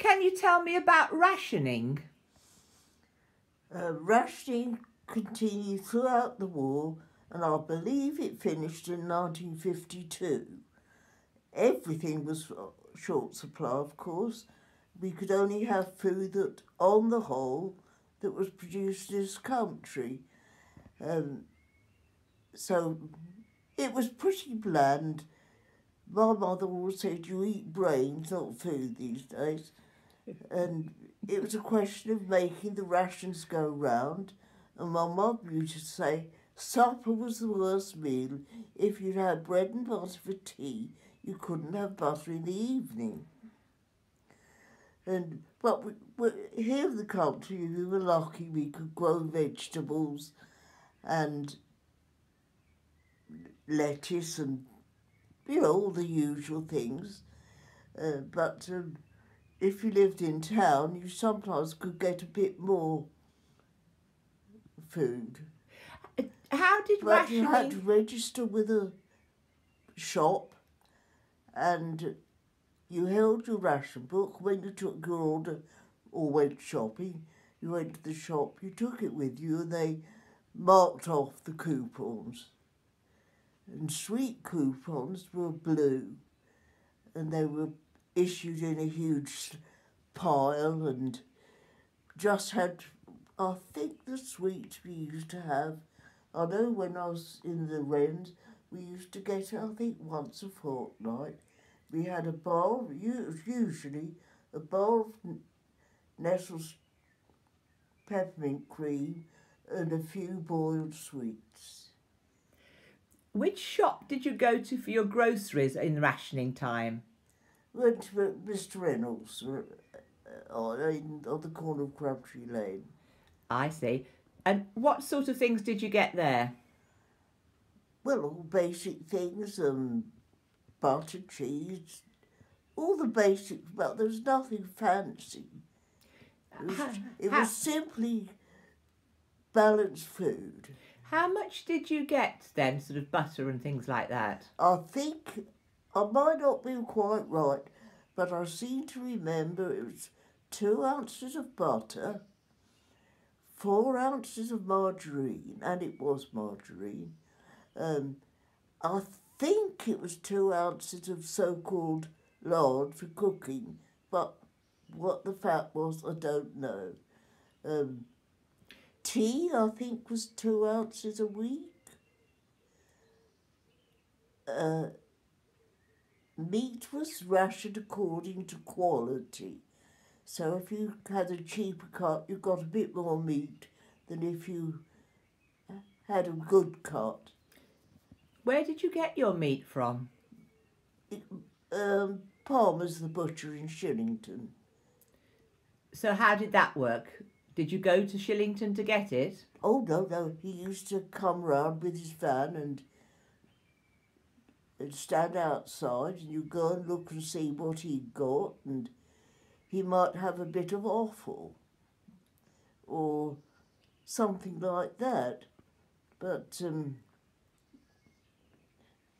Can you tell me about rationing? Uh, rationing continued throughout the war, and I believe it finished in 1952. Everything was short supply, of course. We could only have food that, on the whole, that was produced in this country. Um, so it was pretty bland. My mother always said, you eat brains, not food these days. And it was a question of making the rations go round. And my mum used to say, supper was the worst meal. If you'd had bread and butter for tea, you couldn't have butter in the evening. And but we, we, here in the country, we were lucky we could grow vegetables and lettuce and you know all the usual things. Uh, but um, if you lived in town, you sometimes could get a bit more food. How did But rationing... you had to register with a shop and you held your ration book when you took your order or went shopping. You went to the shop, you took it with you, and they marked off the coupons. And sweet coupons were blue, and they were issued in a huge pile and just had, I think, the sweets we used to have. I know when I was in the Wrens, we used to get I think, once a fortnight. We had a bowl, usually a bowl of Nestle's peppermint cream and a few boiled sweets. Which shop did you go to for your groceries in rationing time? Went to Mr Reynolds uh, uh, on, in, on the corner of Crabtree Lane. I see. And what sort of things did you get there? Well, all basic things, um, butter, cheese, all the basics, but there was nothing fancy. It was, How- it how- was simply balanced food. How much did you get then, sort of butter and things like that? I think I might not be quite right, but I seem to remember it was two ounces of butter, four ounces of margarine, and it was margarine. Um, I think it was two ounces of so-called lard for cooking, but what the fat was, I don't know. Um, tea, I think, was two ounces a week. Uh, meat was rationed according to quality. So if you had a cheaper cut, you got a bit more meat than if you had a good cut. Where did you get your meat from? Um, Palmer's the butcher in Shillington. So how did that work? Did you go to Shillington to get it? Oh no, no, he used to come round with his van and and stand outside and you go and look and see what he got and he might have a bit of offal or something like that. But um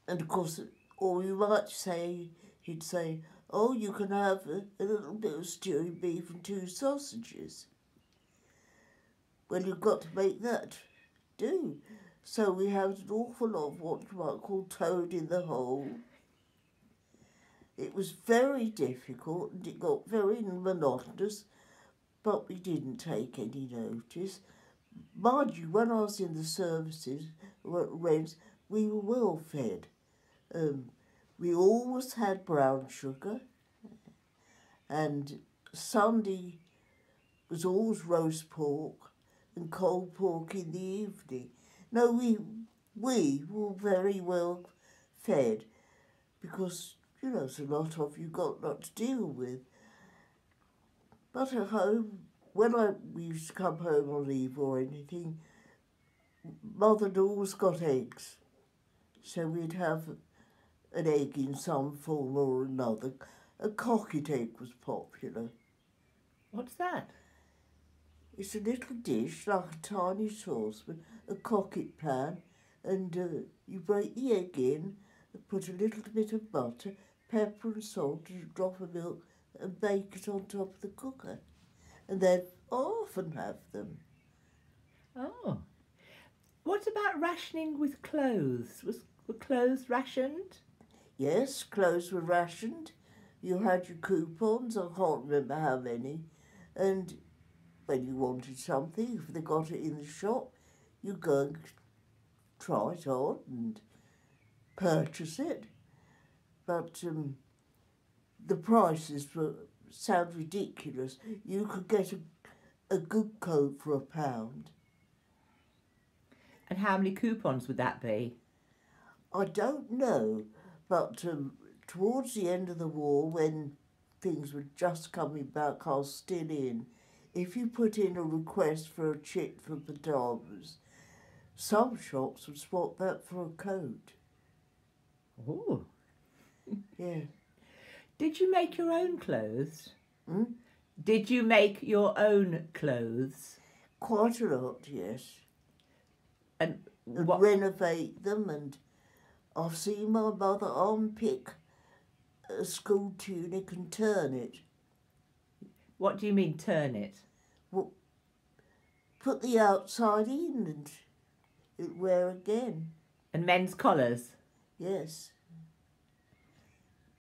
and of course or you might say he'd say, Oh, you can have a, a little bit of stewing beef and two sausages. Well, you've got to make that do. So we have an awful lot of what you might call toad in the hole. It was very difficult and it got very monotonous, but we didn't take any notice. Mind you, when I was in the services, Wrens, we were well fed. Um, we always had brown sugar, and Sunday was always roast pork and cold pork in the evening. No, we we were very well fed because you know there's a lot of you got lot to deal with. But at home, when I we used to come home on leave or anything, mother had always got eggs, so we'd have an egg in some form or another. A cocket egg was popular. What's that? It's a little dish like a tiny saucepan, a cocket pan, and uh, you break the egg in, put a little bit of butter, pepper and salt, and a drop of milk, and bake it on top of the cooker. And they'd often have them. Oh. What about rationing with clothes? Was were clothes rationed? Yes, clothes were rationed. You had your coupons, I can't remember how many. And when you wanted something, if they got it in the shop, you go and try it on and purchase it. But um, the prices were sound ridiculous. You could get a, a good coat for a pound. And how many coupons would that be? I don't know, but um, towards the end of the war, when things were just coming back, I was still in. If you put in a request for a chit for pyjamas, some shops would swap that for a coat. Oh. Yeah. Did you make your own clothes? Hmm? Did you make your own clothes? Quite a lot, yes. And renovate them, and I've seen my mother unpick a school tunic and turn it. What do you mean turn it? Put the outside in and it wear again. And men's collars? Yes.